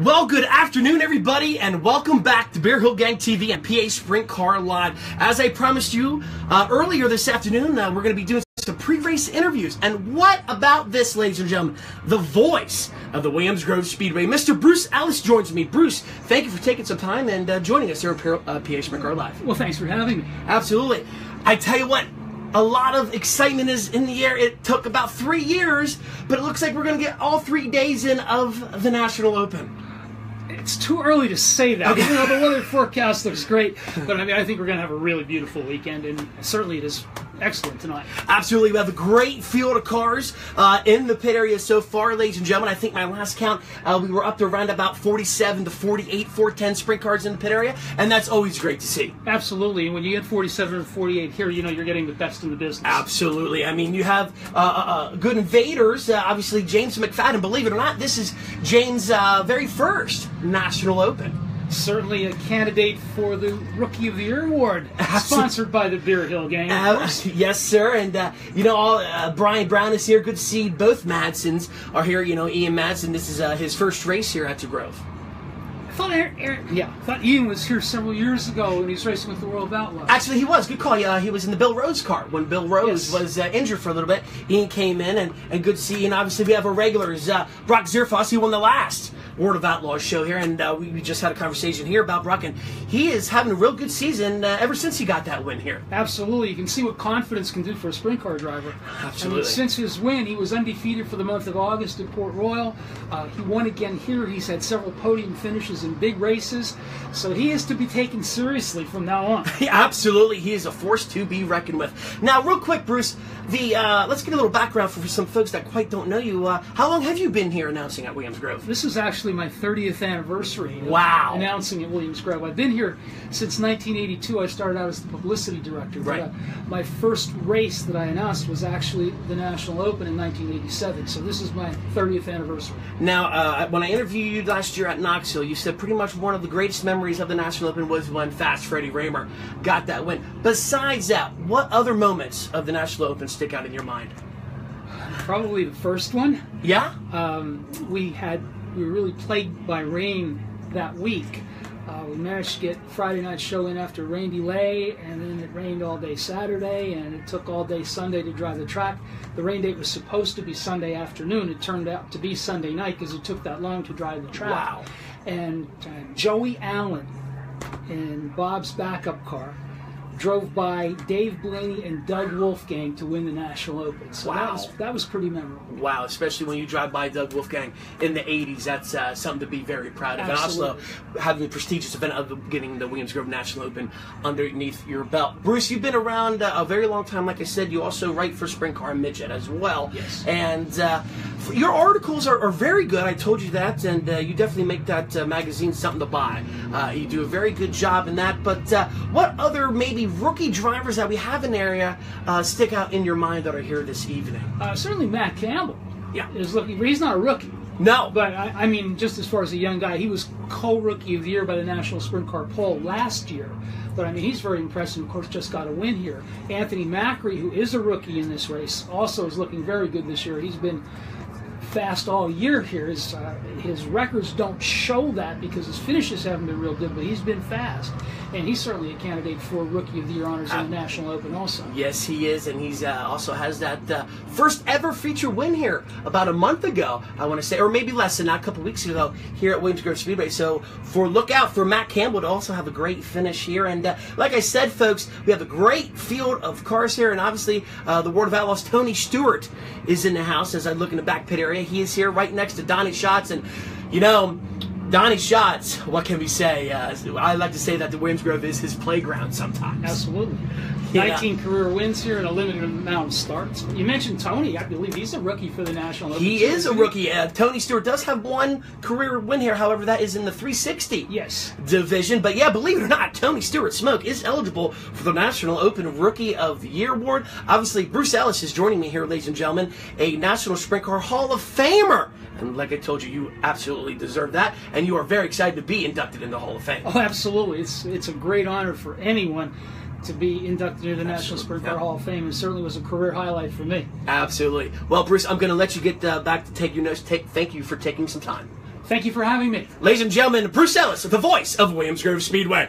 Well, good afternoon, everybody, and welcome back to Bear Hill Gang TV and PA Sprint Car Live. As I promised you uh, earlier this afternoon, uh, we're going to be doing some pre-race interviews. And what about this, ladies and gentlemen? The voice of the Williams Grove Speedway, Mr. Bruce Ellis, joins me. Bruce, thank you for taking some time and uh, joining us here at uh, PA Sprint Car Live. Well, thanks for having me. Absolutely. I tell you what, a lot of excitement is in the air. It took about three years, but it looks like we're going to get all three days in of the National Open. It's too early to say that. Okay. Even though the weather forecast looks great, but I mean, I think we're going to have a really beautiful weekend, and certainly it is excellent tonight. Absolutely. We have a great field of cars uh, in the pit area so far, ladies and gentlemen. I think my last count, uh, we were up to around about 47 to 48 410 sprint cars in the pit area, and that's always great to see. Absolutely, and when you get 47 or 48 here, you know you're getting the best in the business. Absolutely. I mean, you have uh, uh, uh, good invaders. Uh, obviously, James McFadden. Believe it or not, this is James' uh, very first National Open. Certainly a candidate for the Rookie of the Year award, sponsored by the Beer Hill Gang. Uh, yes, sir. And, uh, you know, all, uh, Brian Brown is here. Good to see both Madsens are here. You know, Ian Madsen, this is uh, his first race here at the Grove. I thought, Aaron, Aaron- yeah, I thought Ian was here several years ago when he was racing with the World of Outlaws. Actually, he was. Good call. Uh, he was in the Bill Rose car when Bill Rose Yes. was uh, injured for a little bit. Ian came in, and, and good to see. And obviously, we have our regulars. Uh, Brock Zearfoss, he won the last World of Outlaws show here, and uh, we, we just had a conversation here about Brock, and he is having a real good season uh, ever since he got that win here. Absolutely, you can see what confidence can do for a sprint car driver. Absolutely. I mean, since his win, he was undefeated for the month of August at Port Royal. Uh, he won again here. He's had several podium finishes in big races, so he is to be taken seriously from now on. Yeah, absolutely, he is a force to be reckoned with. Now, real quick, Bruce, the uh, let's get a little background for some folks that quite don't know you. Uh, how long have you been here announcing at Williams Grove? This is actually my 30th anniversary. Wow. Announcing at Williams Grove. I've been here since 1982. I started out as the publicity director. but, Right. uh, my first race that I announced was actually the National Open in 1987. So this is my 30th anniversary. Now, uh, when I interviewed you last year at Knoxville, you said pretty much one of the greatest memories of the National Open was when Fast Freddie Rahmer got that win. Besides that, what other moments of the National Open stick out in your mind? Probably the first one. Yeah? um, we had we were really plagued by rain that week. Uh, we managed to get Friday night show in after rain delay, and then it rained all day Saturday, and it took all day Sunday to drive the track. The rain date was supposed to be Sunday afternoon. It turned out to be Sunday night because it took that long to drive the track. Wow. And uh, Joey Allen in Bob's backup car drove by Dave Blaney and Doug Wolfgang to win the National Open. So that was that was pretty memorable. Wow, especially when you drive by Doug Wolfgang in the 80s. That's uh, something to be very proud of. Absolutely. And also having the prestigious event of getting the Williams Grove National Open underneath your belt. Bruce, you've been around uh, a very long time. Like I said, you also write for Sprint Car Midget as well. Yes. And uh, your articles are, are very good. I told you that. And uh, you definitely make that uh, magazine something to buy. Uh, you do a very good job in that. But uh, what other maybe rookie drivers that we have in the area uh, stick out in your mind that are here this evening? Uh, certainly, Matt Campbell Yeah. is looking. He's not a rookie, No. but I, I mean, just as far as a young guy, he was co-rookie of the year by the National Sprint Car Poll last year. But I mean, he's very impressive. Of course, just got a win here. Anthony Macri, who is a rookie in this race, also is looking very good this year. He's been fast all year here. His uh, his records don't show that because his finishes haven't been real good, but he's been fast, and he's certainly a candidate for Rookie of the Year honors in the National Open also. Yes, he is, and he's uh, also has that uh, first ever feature win here about a month ago, I want to say, or maybe less than that, a couple weeks ago here at Williams Grove Speedway. So for look out for Matt Campbell to also have a great finish here. And uh, like I said, folks, we have a great field of cars here, and obviously uh, the World of Outlaws Tony Stewart is in the house. As I look in the back pit area, he is here right next to Donny Schatz, and you know. Donny Schatz, what can we say? Uh, I like to say that the Williams Grove is his playground sometimes. Absolutely. Yeah. 19 career wins here and a limited amount of starts. You mentioned Tony. I believe he's a rookie for the National Open. He too, is a rookie. Uh, Tony Stewart does have one career win here. However, that is in the 360 Yes. division. But yeah, believe it or not, Tony Stewart Smoke is eligible for the National Open Rookie of the Year award. Obviously, Bruce Ellis is joining me here, ladies and gentlemen, a National Sprint Car Hall of Famer. And like I told you, you absolutely deserve that, and you are very excited to be inducted in the Hall of Fame. Oh, absolutely. It's it's a great honor for anyone to be inducted into the National Sprint Car. Hall of Fame. It certainly was a career highlight for me. Absolutely. Well, Bruce, I'm going to let you get uh, back to take your notes. Take, thank you for taking some time. Thank you for having me. Ladies and gentlemen, Bruce Ellis, the voice of Williams Grove Speedway.